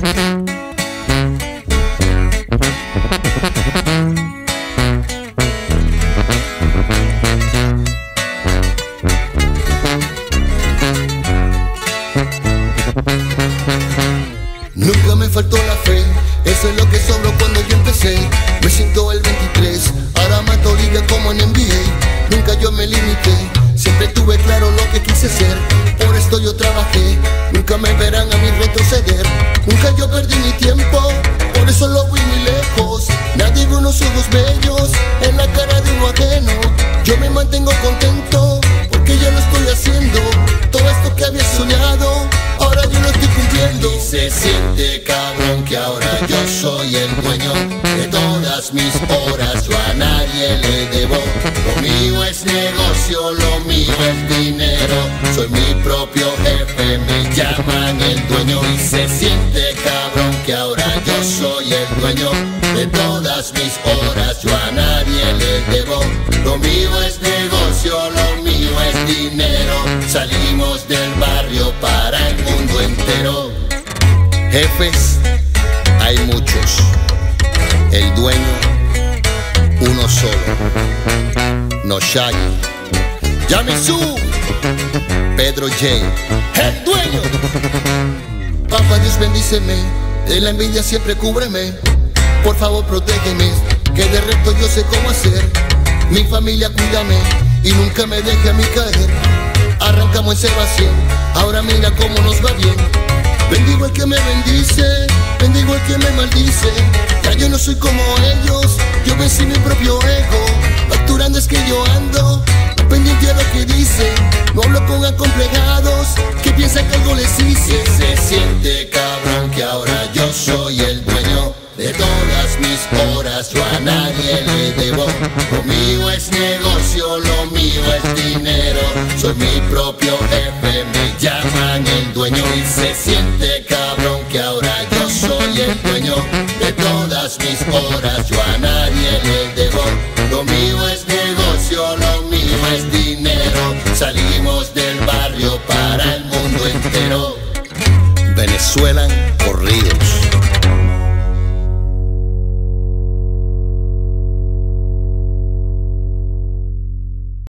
Nunca me faltó la fe, eso es lo que sobró cuando yo empecé. Me siento el 23, ahora mato liga como en NBA. Nunca yo me limité, siempre tuve claro lo que quise ser. Por esto yo trabajé, Ve unos ojos bellos en la cara de uno ajeno. Yo me mantengo contento, porque yo lo estoy haciendo. Todo esto que había soñado, ahora yo lo estoy cumpliendo. Y se siente cabrón que ahora yo soy el dueño de todas mis horas. Yo a nadie le debo. Lo mío es negocio, lo mío es dinero. Soy mi propio jefe, me llaman el dueño. Y se siente cabrón que ahora yo soy el dueño de todas mis horas. Yo a nadie le debo. Lo mío es negocio, lo mío es dinero. Salimos del barrio para el mundo entero. Jefes, hay muchos. El dueño, uno solo. No Shaggy. Yamisu. Pedro J. El dueño. Papá Dios bendíceme. De la envidia siempre cúbreme. Por favor, protégeme. Que de resto yo sé cómo hacer. Mi familia cuídame. Y nunca me deje a mí caer. Arrancamos en Sebastián. Ahora mira cómo nos va bien. Bendigo al que me bendice, bendigo al que me maldice. Ya yo no soy como ellos, yo vencí mi propio ego. Facturando es que yo ando, acomplejados que piensan que algo les hice. Se siente cabrón que ahora yo soy el dueño de todas mis horas. Yo a nadie le debo. Lo mío es negocio, lo mío es dinero. Soy mi propio jefe, me llaman el dueño. Y se siente cabrón que ahora yo soy el dueño de todas mis horas. Yo a nadie le debo. Lo mío es negocio, lo mío es dinero. Venezuelan corridos.